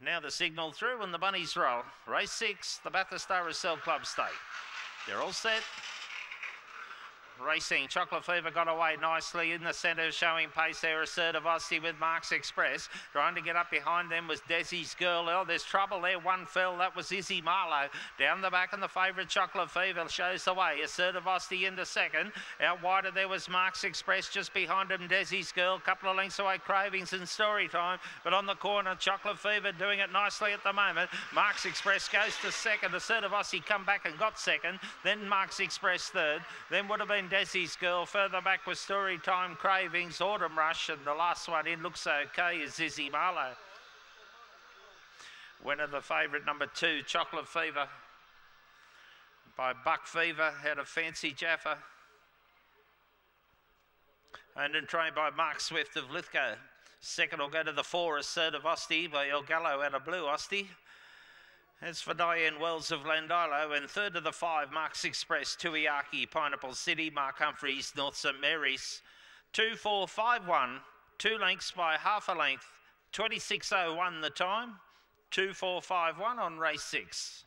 Now the signal through and the bunnies roll. Race six, the Bathurst Star RSL Club Stake. They're all set. Racing, Chocolate Fever got away nicely in the centre, showing pace there. Assertivosity with Marks Express. Trying to get up behind them was Desi's Girl. Oh, there's trouble there. One fell. That was Izzy Marlowe. Down the back, and the favourite Chocolate Fever shows the way. Assertivosity into second. Out wider there was Marks Express. Just behind him, Desi's Girl. a Couple of lengths away, Cravings and Story Time. But on the corner, Chocolate Fever doing it nicely at the moment. Marks Express goes to second. Assertivosity come back and got second. Then Marks Express third. Then would have been Desi's Girl. Further back was Story Time Cravings, Autumn Rush, and the last one in looks okay is Izzy Marlowe. Winner of the favourite number two, Chocolate Fever by Buck Fever out of Fancy Jaffa. And then trained by Mark Swift of Lithgow. Second will go to the four, of Osty by El Gallo out of Blue Osty. As for Diane Wells of Llandilo, and third of the five, Marks Express, Tuiaki, Pineapple City, Mark Humphreys, North St Mary's. Two, four, five, one, two lengths by half a length. 26.01 the time, 2451 on race six.